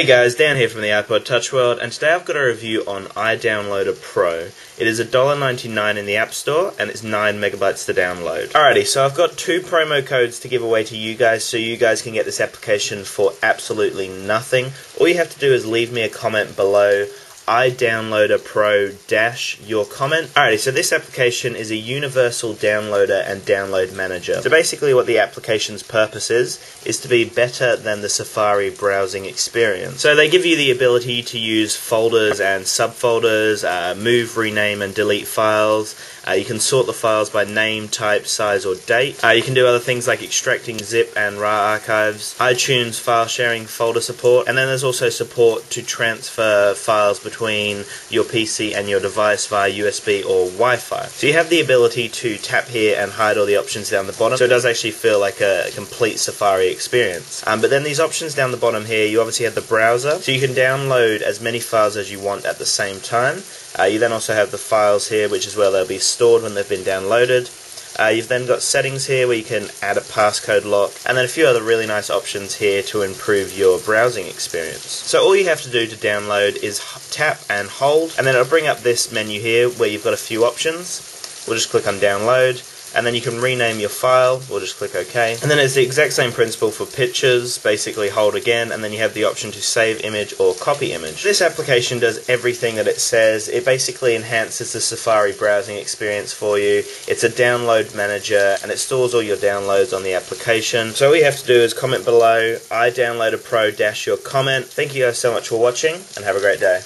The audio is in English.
Hey guys, Dan here from the iPod Touch World, and today I've got a review on iDownloader Pro. It is $1.99 in the App Store, and it's 9 megabytes to download. Alrighty, so I've got two promo codes to give away to you guys, so you guys can get this application for absolutely nothing. All you have to do is leave me a comment below iDownloader Pro dash your comment. Alrighty, so this application is a universal downloader and download manager. So basically what the application's purpose is, is to be better than the Safari browsing experience. So they give you the ability to use folders and subfolders, uh, move, rename and delete files. Uh, you can sort the files by name, type, size or date. Uh, you can do other things like extracting zip and RAR archives, iTunes file sharing folder support, and then there's also support to transfer files between between your PC and your device via USB or Wi-Fi. So you have the ability to tap here and hide all the options down the bottom, so it does actually feel like a complete Safari experience. Um, but then these options down the bottom here, you obviously have the browser, so you can download as many files as you want at the same time. Uh, you then also have the files here, which is where they'll be stored when they've been downloaded. Uh, you've then got settings here where you can add a passcode lock, and then a few other really nice options here to improve your browsing experience. So all you have to do to download is tap and hold, and then it'll bring up this menu here where you've got a few options. We'll just click on download, and then you can rename your file. We'll just click OK. And then it's the exact same principle for pictures. Basically, hold again, and then you have the option to save image or copy image. This application does everything that it says. It basically enhances the Safari browsing experience for you. It's a download manager, and it stores all your downloads on the application. So all you have to do is comment below. iDownloader Pro dash your comment. Thank you guys so much for watching, and have a great day.